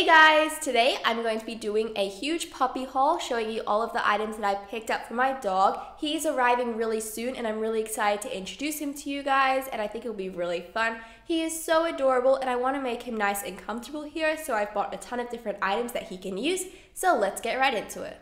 Hey guys, today I'm going to be doing a huge puppy haul showing you all of the items that I picked up for my dog. He's arriving really soon and I'm really excited to introduce him to you guys and I think it'll be really fun. He is so adorable and I want to make him nice and comfortable here so I've bought a ton of different items that he can use. So let's get right into it.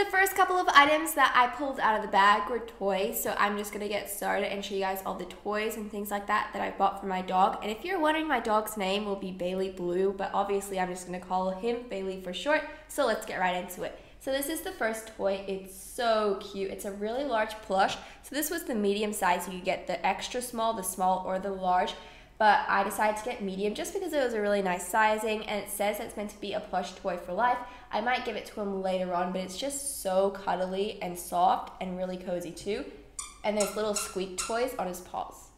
The first couple of items that I pulled out of the bag were toys, so I'm just to get started and show you guys all the toys and things like that that I bought for my dog. And if you're wondering, my dog's name will be Bailey Blue, but obviously I'm just to call him Bailey for short, so let's get right into it. So this is the first toy. It's so cute. It's a really large plush. So this was the medium size. You get the extra small, the small, or the large but I decided to get medium just because it was a really nice sizing and it says it's meant to be a plush toy for life. I might give it to him later on, but it's just so cuddly and soft and really cozy too. And there's little squeak toys on his paws.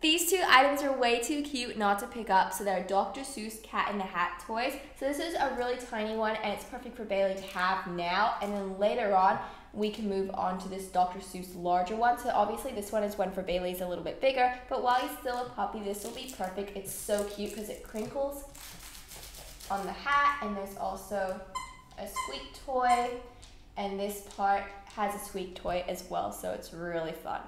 These two items are way too cute not to pick up, so they're Dr. Seuss Cat in the Hat toys. So this is a really tiny one and it's perfect for Bailey to have now. And then later on, we can move on to this Dr. Seuss larger one. So obviously this one is one for Bailey's a little bit bigger, but while he's still a puppy, this will be perfect. It's so cute because it crinkles on the hat and there's also a squeak toy and this part has a squeak toy as well, so it's really fun.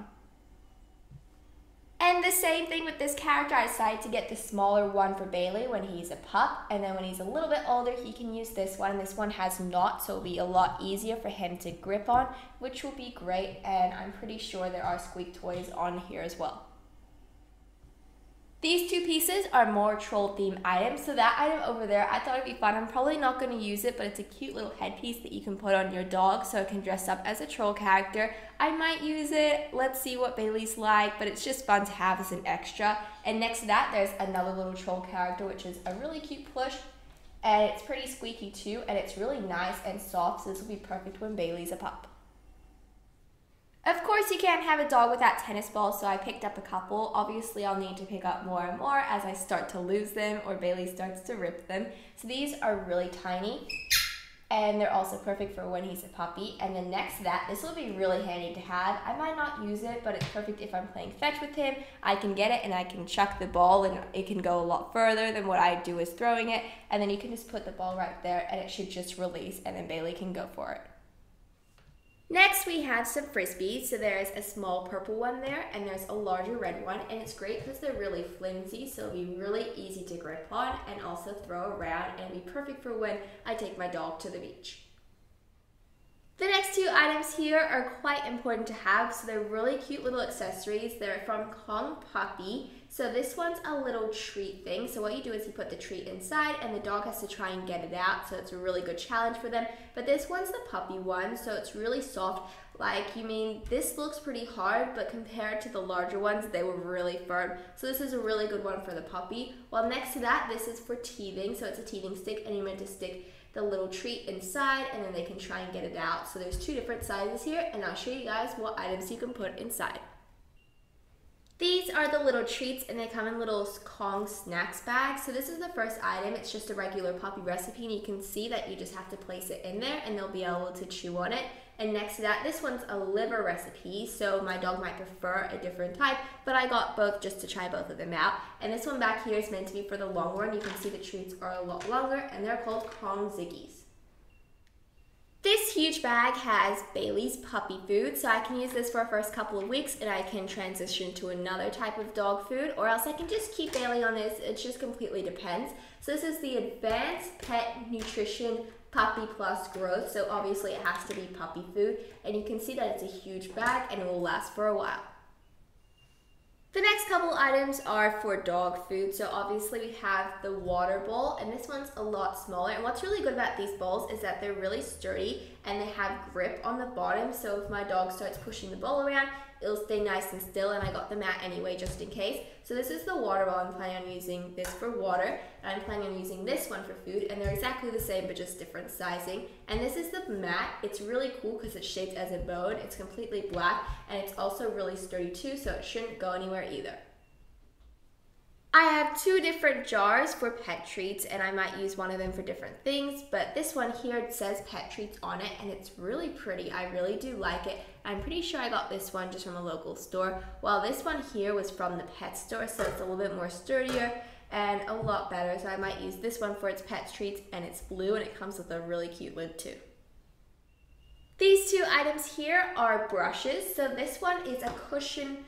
And the same thing with this character, I decided to get the smaller one for Bailey when he's a pup, and then when he's a little bit older, he can use this one. This one has knots, so it'll be a lot easier for him to grip on, which will be great, and I'm pretty sure there are squeak toys on here as well. These two pieces are more troll themed items. So that item over there, I thought it'd be fun. I'm probably not going to use it, but it's a cute little headpiece that you can put on your dog so it can dress up as a troll character. I might use it. Let's see what Bailey's like, but it's just fun to have as an extra. And next to that, there's another little troll character, which is a really cute plush. And it's pretty squeaky too, and it's really nice and soft, so this will be perfect when Bailey's a pup. Of course, you can't have a dog without tennis balls, so I picked up a couple. Obviously, I'll need to pick up more and more as I start to lose them or Bailey starts to rip them. So these are really tiny and they're also perfect for when he's a puppy. And then next to that, this will be really handy to have. I might not use it, but it's perfect if I'm playing fetch with him. I can get it and I can chuck the ball and it can go a lot further than what I do is throwing it. And then you can just put the ball right there and it should just release and then Bailey can go for it. Next, we have some frisbees. So there's a small purple one there, and there's a larger red one, and it's great because they're really flimsy, so it'll be really easy to grip on and also throw around, and be perfect for when I take my dog to the beach. The next two items here are quite important to have, so they're really cute little accessories. They're from Kong Puppy. So this one's a little treat thing. So what you do is you put the treat inside and the dog has to try and get it out. So it's a really good challenge for them. But this one's the puppy one, so it's really soft. Like, you mean, this looks pretty hard, but compared to the larger ones, they were really firm. So this is a really good one for the puppy. While next to that, this is for teething. So it's a teething stick and you're meant to stick the little treat inside and then they can try and get it out. So there's two different sizes here and I'll show you guys what items you can put inside. These are the little treats and they come in little Kong snacks bags. So this is the first item. It's just a regular puppy recipe and you can see that you just have to place it in there and they'll be able to chew on it. And next to that, this one's a liver recipe. So my dog might prefer a different type, but I got both just to try both of them out. And this one back here is meant to be for the long run. You can see the treats are a lot longer and they're called Kong Ziggies. This huge bag has Bailey's puppy food, so I can use this for the first couple of weeks and I can transition to another type of dog food, or else I can just keep Bailey on this. It just completely depends. So this is the Advance Pet Nutrition Puppy Plus Growth, so obviously it has to be puppy food, and you can see that it's a huge bag and it will last for a while. The next couple items are for dog food. So obviously we have the water bowl and this one's a lot smaller. And what's really good about these bowls is that they're really sturdy and they have grip on the bottom. So if my dog starts pushing the ball around, it'll stay nice and still and I got the mat anyway just in case. So this is the water bowl. I'm planning on using this for water and I'm planning on using this one for food and they're exactly the same but just different sizing. And this is the mat. It's really cool because it's shaped as a bone. It's completely black and it's also really sturdy too so it shouldn't go anywhere either. I have two different jars for pet treats and I might use one of them for different things, but this one here says pet treats on it and it's really pretty. I really do like it. I'm pretty sure I got this one just from a local store, while this one here was from the pet store, so it's a little bit more sturdier and a lot better. So I might use this one for its pet treats and it's blue and it comes with a really cute lid too. These two items here are brushes. So this one is a cushion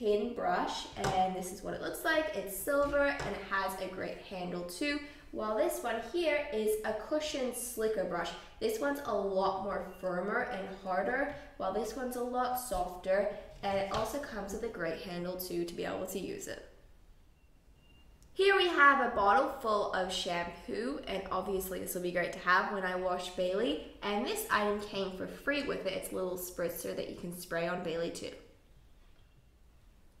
pin brush and this is what it looks like. It's silver and it has a great handle too. While this one here is a cushion slicker brush. This one's a lot more firmer and harder, while this one's a lot softer, and it also comes with a great handle too to be able to use it. Here we have a bottle full of shampoo, and obviously this will be great to have when I wash Bailey, and this item came for free with it. It's a little spritzer that you can spray on Bailey too.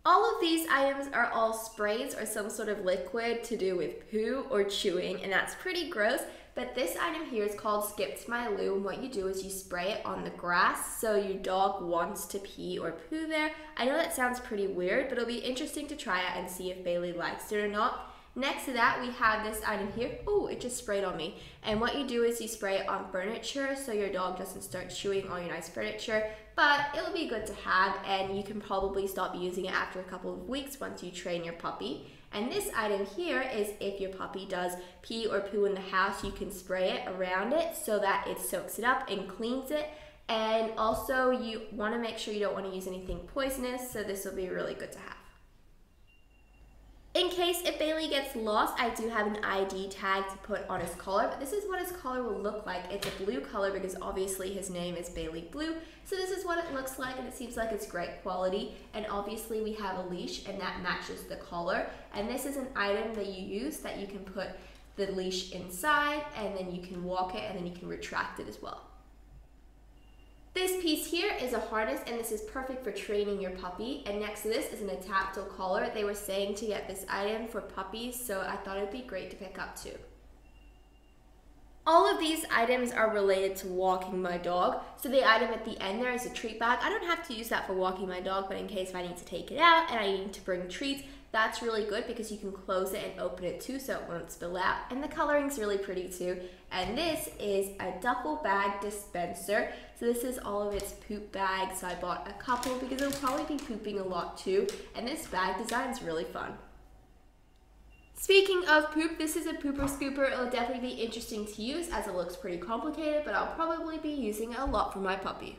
All of these items are all sprays or some sort of liquid to do with poo or chewing, and that's pretty gross. But this item here is called Skipped My Loo, and what you do is you spray it on the grass so your dog wants to pee or poo there. I know that sounds pretty weird, but it'll be interesting to try it and see if Bailey likes it or not. Next to that, we have this item here. Oh, it just sprayed on me. And what you do is you spray it on furniture so your dog doesn't start chewing all your nice furniture. But it'll be good to have and you can probably stop using it after a couple of weeks once you train your puppy. And this item here is if your puppy does pee or poo in the house, you can spray it around it so that it soaks it up and cleans it. And also you wanna make sure you don't wanna use anything poisonous, so this will be really good to have. In case if Bailey gets lost, I do have an ID tag to put on his collar, but this is what his collar will look like. It's a blue color because obviously his name is Bailey Blue. So this is what it looks like and it seems like it's great quality. And obviously we have a leash and that matches the collar. And this is an item that you use that you can put the leash inside and then you can walk it and then you can retract it as well. This piece here is a harness and this is perfect for training your puppy. And next to this is an adaptable collar. They were saying to get this item for puppies, so I thought it'd be great to pick up too. All of these items are related to walking my dog. So the item at the end there is a treat bag. I don't have to use that for walking my dog, but in case I need to take it out and I need to bring treats, that's really good because you can close it and open it too so it won't spill out. And the coloring's really pretty too. And this is a duffel bag dispenser. So this is all of its poop bags. So I bought a couple because it'll probably be pooping a lot too. And this bag design is really fun. Speaking of poop, this is a pooper scooper. It'll definitely be interesting to use as it looks pretty complicated, but I'll probably be using it a lot for my puppy.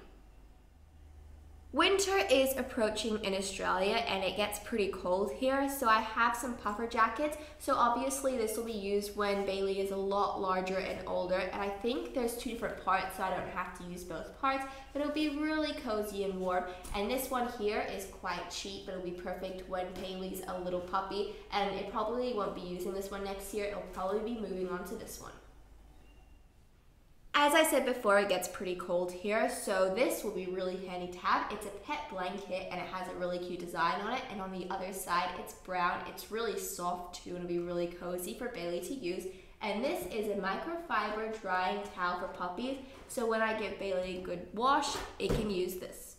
Winter is approaching in Australia and it gets pretty cold here, so I have some puffer jackets. So obviously this will be used when Bailey is a lot larger and older, and I think there's two different parts, so I don't have to use both parts, but it'll be really cozy and warm. And this one here is quite cheap, but it'll be perfect when Bailey's a little puppy, and it probably won't be using this one next year, it'll probably be moving on to this one. As I said before, it gets pretty cold here, so this will be really handy to have. It's a pet blanket and it has a really cute design on it. And on the other side, it's brown. It's really soft too and it'll be really cozy for Bailey to use. And this is a microfiber drying towel for puppies. So when I give Bailey a good wash, it can use this.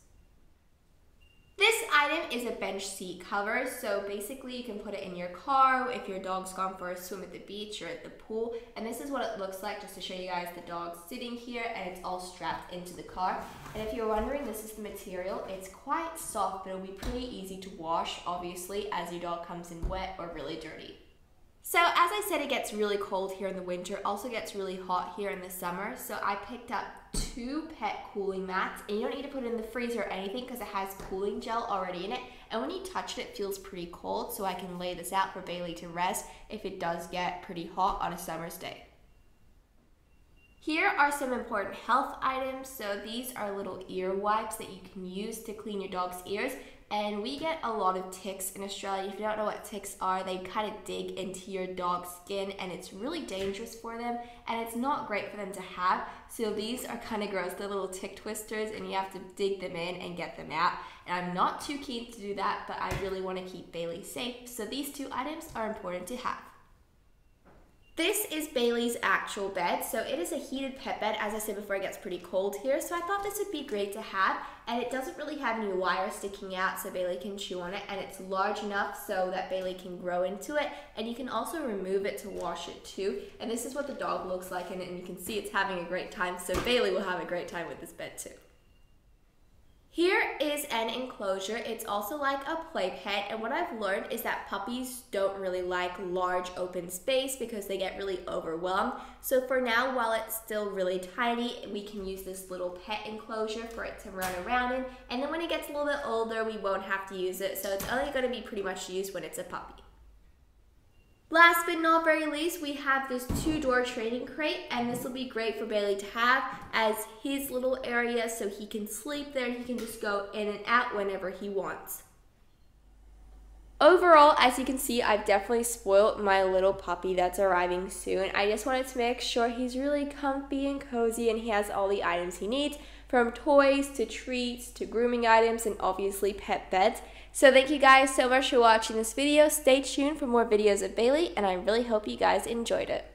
This item is a bench seat cover, so basically you can put it in your car if your dog's gone for a swim at the beach or at the pool. And this is what it looks like, just to show you guys the dog sitting here and it's all strapped into the car. And if you're wondering, this is the material. It's quite soft, but it'll be pretty easy to wash, obviously, as your dog comes in wet or really dirty. So as I said, it gets really cold here in the winter, also gets really hot here in the summer. So I picked up two pet cooling mats and you don't need to put it in the freezer or anything because it has cooling gel already in it. And when you touch it, it feels pretty cold. So I can lay this out for Bailey to rest if it does get pretty hot on a summer's day. Here are some important health items. So these are little ear wipes that you can use to clean your dog's ears. And we get a lot of ticks in Australia. If you don't know what ticks are, they kind of dig into your dog's skin and it's really dangerous for them and it's not great for them to have. So these are kind of gross. They're little tick twisters and you have to dig them in and get them out. And I'm not too keen to do that, but I really want to keep Bailey safe. So these two items are important to have. This is Bailey's actual bed. So it is a heated pet bed. As I said before, it gets pretty cold here. So I thought this would be great to have. And it doesn't really have any wire sticking out so Bailey can chew on it. And it's large enough so that Bailey can grow into it. And you can also remove it to wash it too. And this is what the dog looks like in it. And you can see it's having a great time. So Bailey will have a great time with this bed too. Here is an enclosure. It's also like a play pet, and what I've learned is that puppies don't really like large open space because they get really overwhelmed. So for now, while it's still really tiny, we can use this little pet enclosure for it to run around in, and then when it gets a little bit older, we won't have to use it, so it's only going to be pretty much used when it's a puppy. Last but not very least, we have this two-door training crate, and this will be great for Bailey to have as his little area so he can sleep there. He can just go in and out whenever he wants. Overall, as you can see, I've definitely spoiled my little puppy that's arriving soon. I just wanted to make sure he's really comfy and cozy and he has all the items he needs from toys to treats to grooming items and obviously pet beds. So thank you guys so much for watching this video. Stay tuned for more videos of Bailey and I really hope you guys enjoyed it.